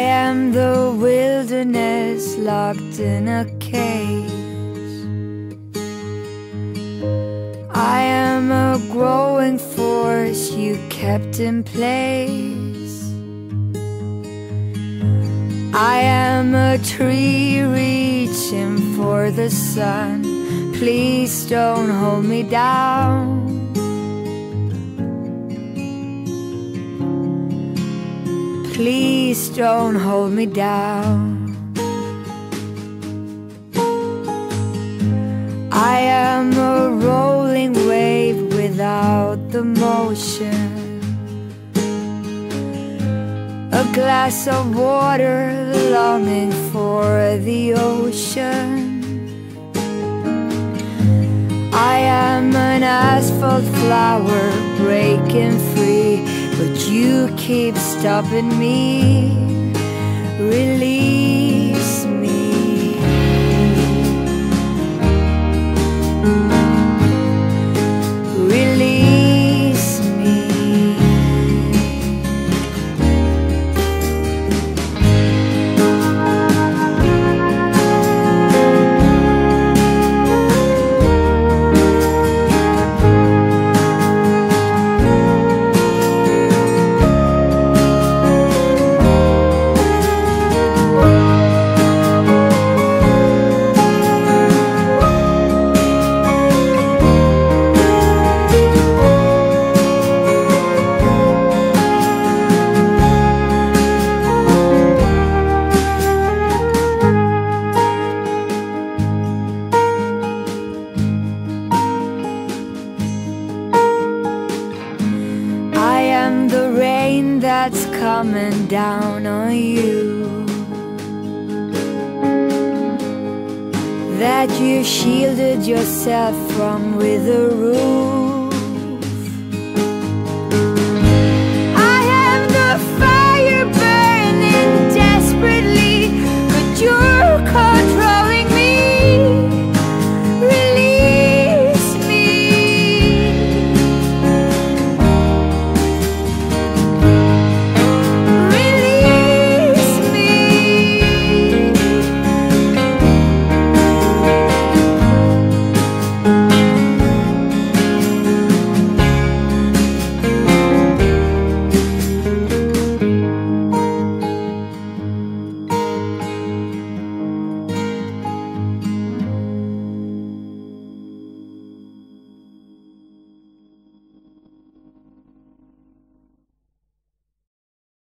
am the wilderness locked in a cage. I am a growing force you kept in place. I am a tree reaching for the sun. Please don't hold me down. Please don't hold me down. I am a rolling wave without the motion. A glass of water longing for the ocean. I am an asphalt flower breaking but you keep stopping me. Release the rain that's coming down on you. That you shielded yourself from with a roof.